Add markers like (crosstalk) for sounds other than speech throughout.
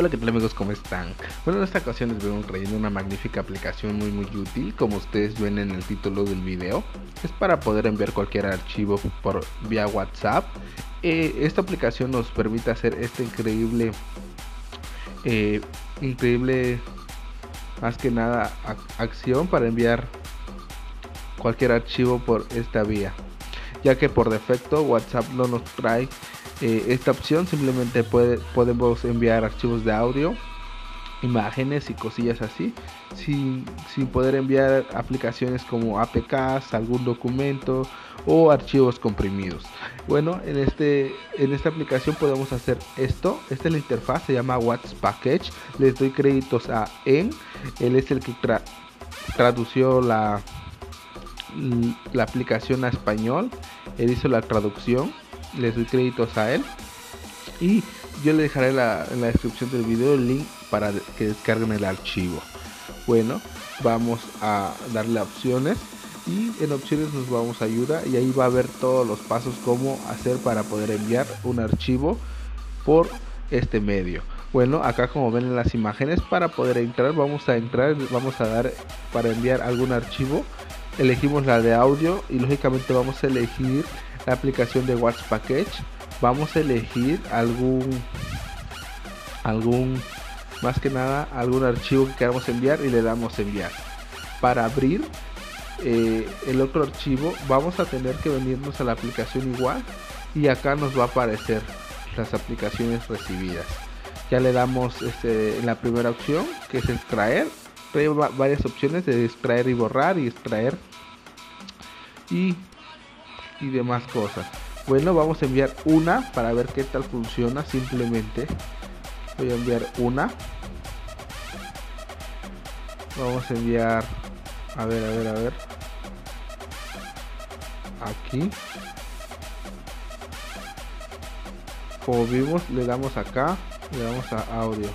Hola, ¿qué tal amigos? ¿Cómo están? Bueno, en esta ocasión les vengo trayendo una magnífica aplicación muy muy útil, como ustedes ven en el título del video. Es para poder enviar cualquier archivo por vía WhatsApp. Eh, esta aplicación nos permite hacer esta increíble, eh, increíble, más que nada, acción para enviar cualquier archivo por esta vía. Ya que por defecto WhatsApp no nos trae eh, esta opción simplemente puede, podemos enviar archivos de audio imágenes y cosillas así sin, poder enviar aplicaciones como APKs, algún documento o archivos comprimidos. Bueno, en, este, en esta aplicación podemos hacer esto. Esta es la interfaz, se llama WhatsApp Package. Les doy créditos a En. Él es el que tradució la, la aplicación a español. Él hizo la traducción les doy créditos a él. Y yo le dejaré en la descripción del video el link para que descarguen el archivo. Bueno, vamos a darle opciones y en opciones nos vamos a ayuda y ahí va a ver todos los pasos cómo hacer para poder enviar un archivo por este medio. Bueno, acá como ven en las imágenes para poder entrar vamos a entrar, vamos a dar para enviar algún archivo. Elegimos la de audio y lógicamente vamos a elegir la aplicación de WhatsApp Package vamos a elegir algún algún más que nada algún archivo que queramos enviar y le damos enviar. Para abrir eh, el otro archivo vamos a tener que venirnos a la aplicación igual y acá nos va a aparecer las aplicaciones recibidas. Ya le damos este, en la primera opción que es extraer. Hay varias opciones de extraer y borrar y extraer. Y y demás cosas. Bueno, vamos a enviar una para ver qué tal funciona. Simplemente voy a enviar una. Vamos a enviar, a ver, a ver, a ver. Aquí. Como vimos, le damos acá, le damos a audio.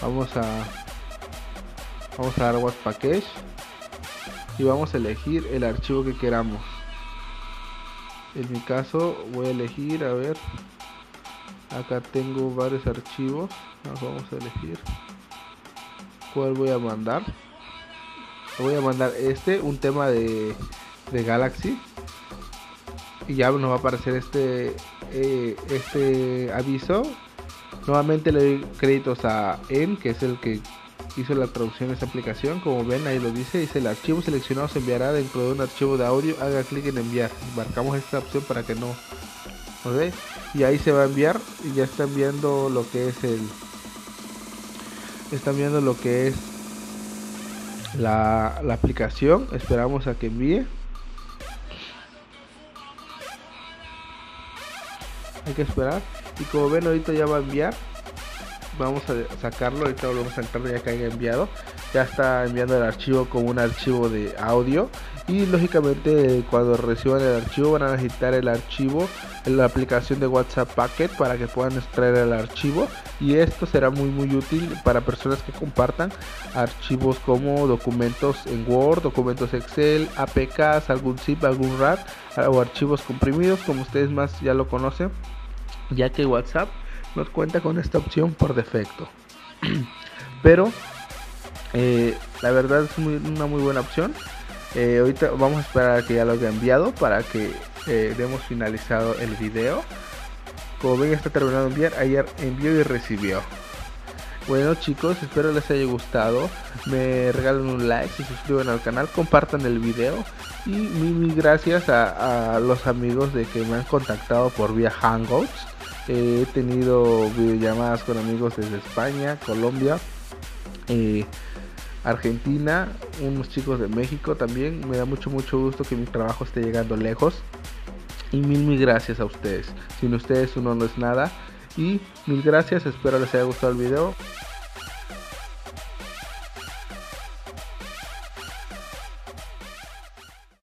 Vamos a vamos a dar WhatsApp package y vamos a elegir el archivo que queramos. En mi caso voy a elegir a ver acá tengo varios archivos vamos a elegir. Cuál voy a mandar voy a mandar este un tema de, de Galaxy. Y ya nos va a aparecer este eh, este aviso. Nuevamente le doy créditos a En que es el que hizo la traducción de esta aplicación. Como ven, ahí lo dice. Dice el archivo seleccionado se enviará dentro de un archivo de audio. Haga clic en enviar. Marcamos esta opción para que no. ¿no Y ahí se va a enviar. Y ya están viendo lo que es el. Están viendo lo que es la, la aplicación. Esperamos a que envíe. Hay que esperar. Y como ven, ahorita ya va a enviar vamos a sacarlo, ahorita volvemos a entrar ya que haya enviado. Ya está enviando el archivo como un archivo de audio. Y lógicamente cuando reciban el archivo van a necesitar el archivo en la aplicación de WhatsApp Packet para que puedan extraer el archivo. Y esto será muy muy útil para personas que compartan archivos como documentos en Word, documentos Excel, APKs, algún zip, algún RAR o archivos comprimidos como ustedes más ya lo conocen. Ya que WhatsApp nos cuenta con esta opción por defecto. (clears throat) Pero eh, la verdad es una muy buena opción. Eh, ahorita vamos a esperar a que ya lo haya enviado para que eh, demos finalizado el video. Como ven está terminado de enviar. Ayer envió y recibió. Bueno chicos, espero les haya gustado. Me regalen un like, se suscriban al canal, compartan el video. Y mil, gracias a, a los amigos de que me han contactado por vía Hangouts he tenido videollamadas con amigos desde España, Colombia, eh, Argentina, unos chicos de México también. Me da mucho, mucho gusto que mi trabajo esté llegando lejos. Y mil, mil gracias a ustedes. Sin ustedes uno no es nada. Y mil gracias, espero les haya gustado el video.